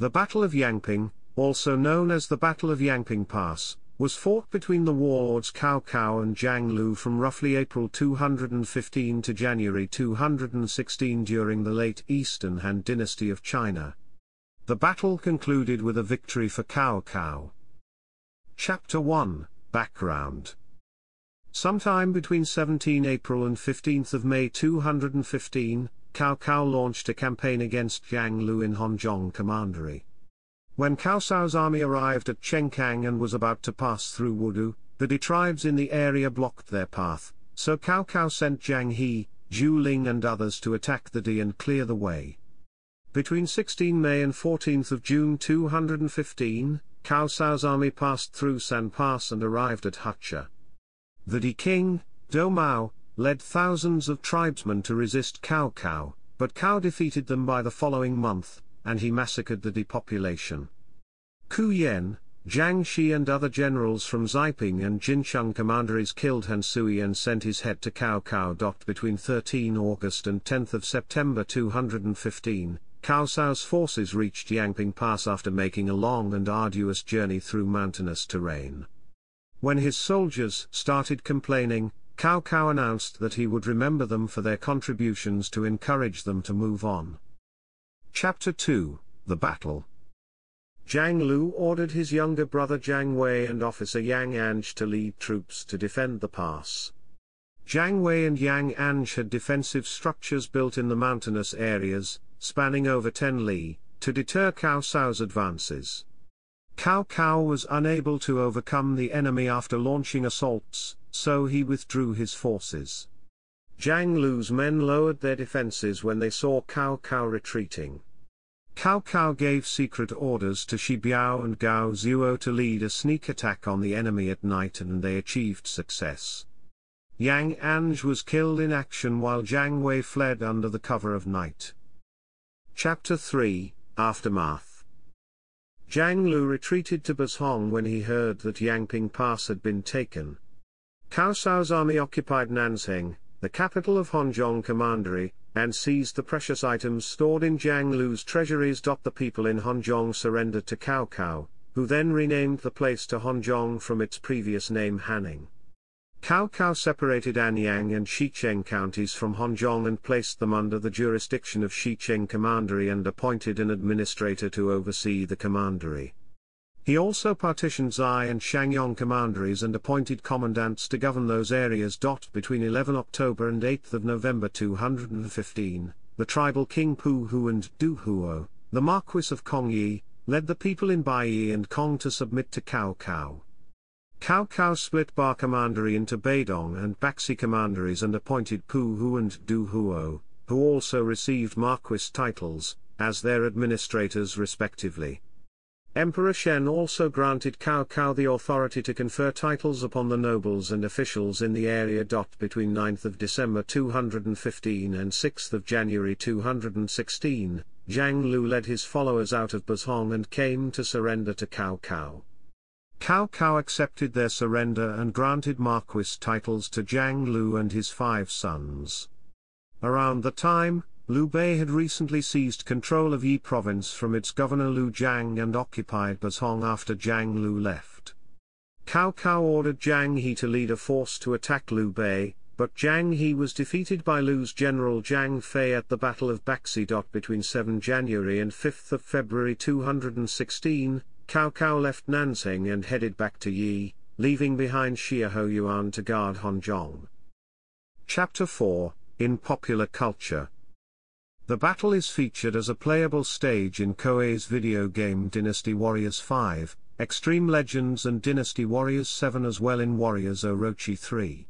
The Battle of Yangping, also known as the Battle of Yangping Pass, was fought between the warlords Cao Cao and Zhang Lu from roughly April 215 to January 216 during the late Eastern Han dynasty of China. The battle concluded with a victory for Cao Cao. Chapter 1 Background Sometime between 17 April and 15 May 215, Cao Cao launched a campaign against Zhang Lu in Hanzhong Commandery. When Cao Cao's army arrived at Chencang and was about to pass through Wudu, the Di tribes in the area blocked their path, so Cao Cao sent Zhang He, Zhu Ling and others to attack the Di and clear the way. Between 16 May and 14 June 215, Cao Cao's army passed through San Pass and arrived at Hucha. The Di king, Dou Mao, led thousands of tribesmen to resist Cao Cao, but Cao defeated them by the following month, and he massacred the depopulation. Qu Yan, Zhang Shi and other generals from Xiping and Jincheng commanderies killed Han Sui and sent his head to Cao Cao. Between 13 August and 10 September 215, Cao Cao's forces reached Yangping Pass after making a long and arduous journey through mountainous terrain. When his soldiers started complaining, Cao Cao announced that he would remember them for their contributions to encourage them to move on. Chapter 2 The Battle Zhang Lu ordered his younger brother Zhang Wei and officer Yang Ange to lead troops to defend the pass. Zhang Wei and Yang Ange had defensive structures built in the mountainous areas, spanning over 10 li, to deter Cao Cao's advances. Cao Cao was unable to overcome the enemy after launching assaults, so he withdrew his forces. Zhang Lu's men lowered their defenses when they saw Cao Cao retreating. Cao Cao gave secret orders to Shi Biao and Gao Zuo to lead a sneak attack on the enemy at night and they achieved success. Yang Ange was killed in action while Zhang Wei fled under the cover of night. Chapter 3 Aftermath Zhang Lu retreated to Bazhong when he heard that Yangping Pass had been taken. Cao Cao's army occupied Nanzheng, the capital of Hanzhong Commandery, and seized the precious items stored in Zhang Lu's treasuries. The people in Hanzhong surrendered to Cao Cao, who then renamed the place to Hanzhong from its previous name Hanning. Cao Cao separated Anyang and Xicheng counties from Hanzhong and placed them under the jurisdiction of Xicheng Commandery and appointed an administrator to oversee the commandery. He also partitioned Zai and Shangyong commanderies and appointed commandants to govern those areas. Between 11 October and 8 November 215, the tribal king Pu Hu and Du Huo, the Marquis of Kongyi, led the people in Baiyi and Kong to submit to Cao Cao. Cao Cao split Ba commandery into Badong and Baxi commanderies and appointed Pu Hu and Du Huo, who also received Marquis titles, as their administrators respectively. Emperor Xian also granted Cao Cao the authority to confer titles upon the nobles and officials in the area. Between 9 December 215 and 6 January 216, Zhang Lu led his followers out of Bazhong and came to surrender to Cao Cao. Cao Cao accepted their surrender and granted Marquis titles to Zhang Lu and his five sons. Around the time, Liu Bei had recently seized control of Yi province from its governor Liu Zhang and occupied Bazhong after Zhang Lu left. Cao Cao ordered Zhang He to lead a force to attack Liu Bei, but Zhang He was defeated by Liu's general Zhang Fei at the Battle of Baxi. Between 7 January and 5 February 216, Cao Cao left Nanzheng and headed back to Yi, leaving behind Xia Yuan to guard Hanzhong. Chapter 4 In Popular Culture the battle is featured as a playable stage in Koei's video game Dynasty Warriors 5, Extreme Legends and Dynasty Warriors 7 as well in Warriors Orochi 3.